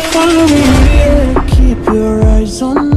so. Keep your eyes on me.